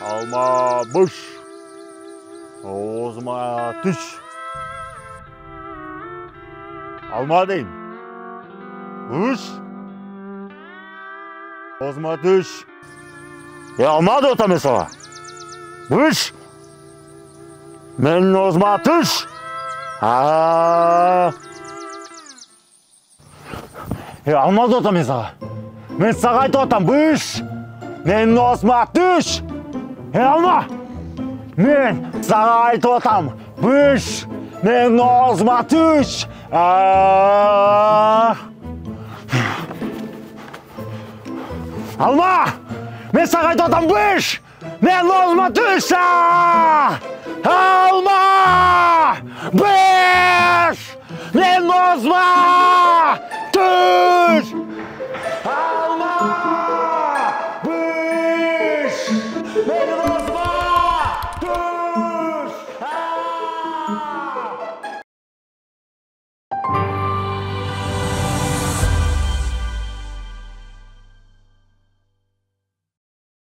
алма бұш аузыма түш алма дейм, бұш аузыма түш е алма деп айтамын мен бұш мен аузыма түш е алма деп айтамын мен саған мен айтып бұш мен аузыма түш алма мен саған айтып отам, мен озма түш. Алма, мен саған айтып отам, мен озма түш. Алма, быш мен озма түш. May the